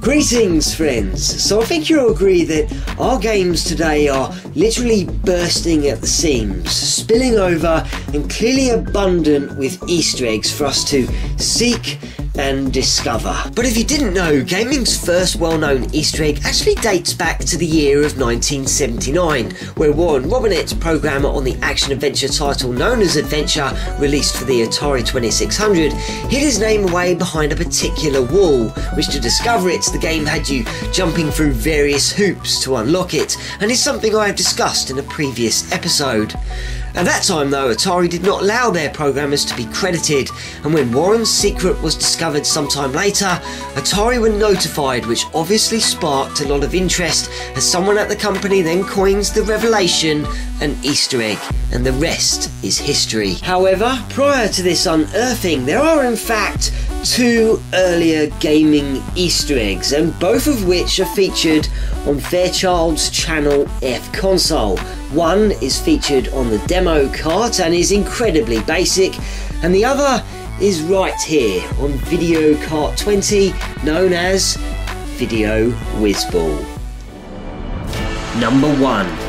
Greetings, friends. So I think you'll agree that our games today are literally bursting at the seams, spilling over, and clearly abundant with Easter eggs for us to seek and discover. But if you didn't know, gaming's first well known Easter egg actually dates back to the year of 1979, where Warren Robinett, programmer on the action adventure title known as Adventure, released for the Atari 2600, hid his name away behind a particular wall, which to discover it, the game had you jumping through various hoops to unlock it, and is something I have discussed in a previous episode. At that time, though, Atari did not allow their programmers to be credited, and when Warren's secret was discovered sometime later, Atari were notified, which obviously sparked a lot of interest as someone at the company then coins the revelation an Easter egg, and the rest is history. However, prior to this unearthing, there are in fact two earlier gaming Easter eggs, and both of which are featured on Fairchild's channel F Console. One is featured on the demo cart and is incredibly basic, and the other is right here on Video Cart 20, known as Video Whizball. Number 1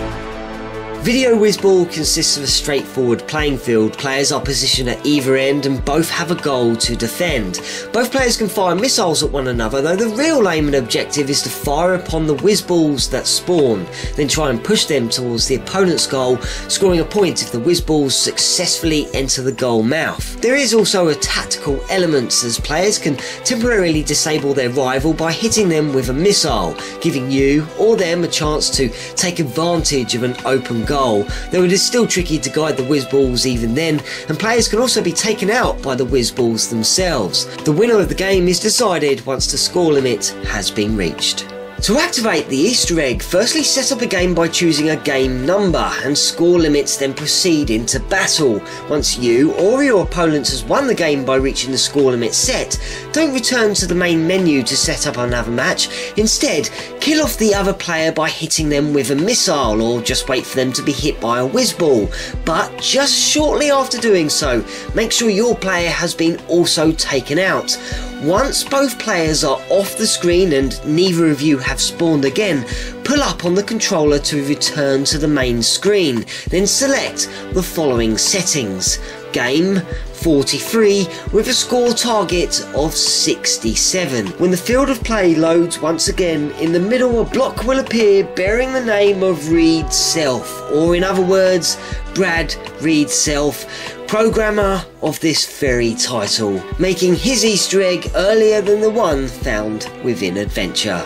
Video Whizball consists of a straightforward playing field. Players are positioned at either end and both have a goal to defend. Both players can fire missiles at one another, though the real aim and objective is to fire upon the whizballs that spawn, then try and push them towards the opponent's goal, scoring a point if the whizballs successfully enter the goal mouth. There is also a tactical element as players can temporarily disable their rival by hitting them with a missile, giving you or them a chance to take advantage of an open goal, though it is still tricky to guide the whiz balls even then, and players can also be taken out by the whiz balls themselves. The winner of the game is decided once the score limit has been reached. To activate the Easter egg, firstly set up a game by choosing a game number and score limits then proceed into battle. Once you or your opponent has won the game by reaching the score limit set, don't return to the main menu to set up another match. Instead, kill off the other player by hitting them with a missile or just wait for them to be hit by a whiz ball. But just shortly after doing so, make sure your player has been also taken out. Once both players are off the screen and neither of you have spawned again, pull up on the controller to return to the main screen, then select the following settings. Game 43 with a score target of 67. When the field of play loads once again, in the middle a block will appear bearing the name of Reid-Selth, or in other words, Brad Reid-Selth, programmer of this very title, making his Easter egg earlier than the one found within Adventure.